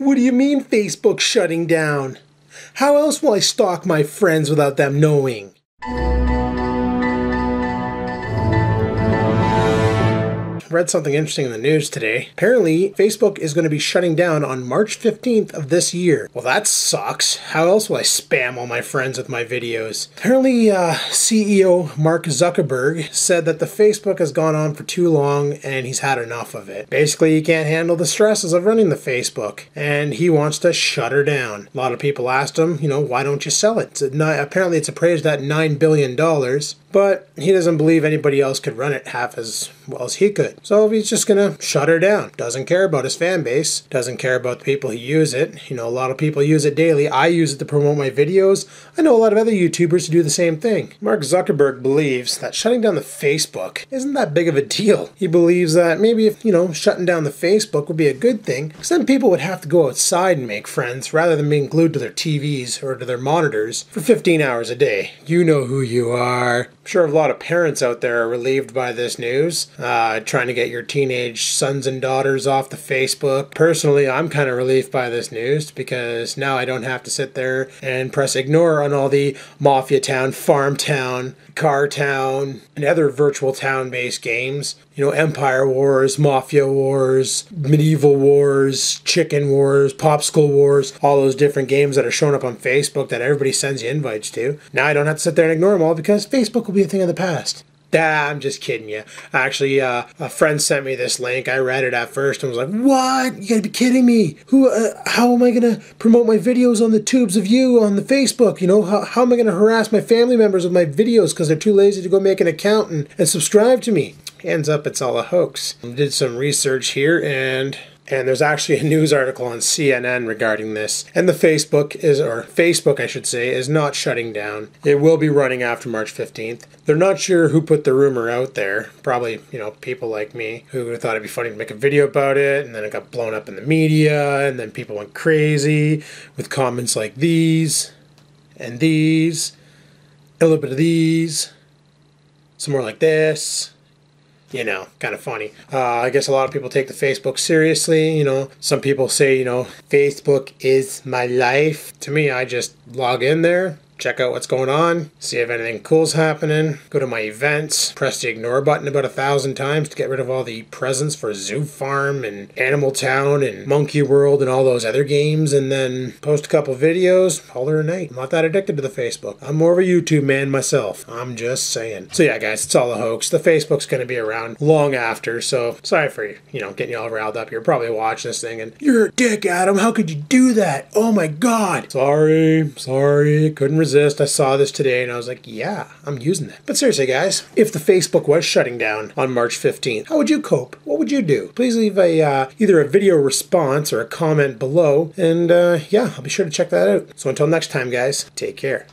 What do you mean Facebook shutting down? How else will I stalk my friends without them knowing? Read something interesting in the news today. Apparently, Facebook is going to be shutting down on March 15th of this year. Well, that sucks. How else will I spam all my friends with my videos? Apparently, uh, CEO Mark Zuckerberg said that the Facebook has gone on for too long and he's had enough of it. Basically, he can't handle the stresses of running the Facebook and he wants to shut her down. A lot of people asked him, you know, why don't you sell it? It's apparently, it's appraised at $9 billion, but he doesn't believe anybody else could run it half as well as he could. So he's just gonna shut her down. Doesn't care about his fan base, doesn't care about the people who use it. You know, a lot of people use it daily. I use it to promote my videos. I know a lot of other YouTubers who do the same thing. Mark Zuckerberg believes that shutting down the Facebook isn't that big of a deal. He believes that maybe if, you know, shutting down the Facebook would be a good thing, because then people would have to go outside and make friends rather than being glued to their TVs or to their monitors for 15 hours a day. You know who you are. I'm sure a lot of parents out there are relieved by this news, uh, trying to get your teenage sons and daughters off the Facebook. Personally, I'm kind of relieved by this news because now I don't have to sit there and press ignore on all the Mafia Town, Farm Town, Car Town, and other virtual town based games. You know, Empire Wars, Mafia Wars, Medieval Wars, Chicken Wars, Popsicle Wars, all those different games that are showing up on Facebook that everybody sends you invites to. Now I don't have to sit there and ignore them all because Facebook will be a thing of the past. Nah, I'm just kidding you. Actually, uh, a friend sent me this link. I read it at first and was like, "What? You gotta be kidding me! Who? Uh, how am I gonna promote my videos on the tubes of you on the Facebook? You know, how, how am I gonna harass my family members with my videos because they're too lazy to go make an account and, and subscribe to me?" Ends up, it's all a hoax. Did some research here and and there's actually a news article on CNN regarding this. And the Facebook is, or Facebook, I should say, is not shutting down. It will be running after March 15th. They're not sure who put the rumor out there. Probably, you know, people like me who thought it'd be funny to make a video about it, and then it got blown up in the media, and then people went crazy with comments like these, and these, a little bit of these, some more like this you know, kind of funny. Uh, I guess a lot of people take the Facebook seriously. You know, some people say, you know, Facebook is my life. To me, I just log in there, check out what's going on, see if anything cool's happening, go to my events, press the ignore button about a thousand times to get rid of all the presents for Zoo Farm and Animal Town and Monkey World and all those other games, and then post a couple videos, call her a night. I'm not that addicted to the Facebook. I'm more of a YouTube man myself. I'm just saying. So yeah, guys, it's all a hoax. The Facebook's going to be around long after, so sorry for you, you know, getting you all riled up. You're probably watching this thing and you're a dick, Adam. How could you do that? Oh my God. Sorry, sorry, couldn't resist resist. I saw this today and I was like, yeah, I'm using that. But seriously, guys, if the Facebook was shutting down on March 15th, how would you cope? What would you do? Please leave a uh, either a video response or a comment below. And uh, yeah, I'll be sure to check that out. So until next time, guys, take care.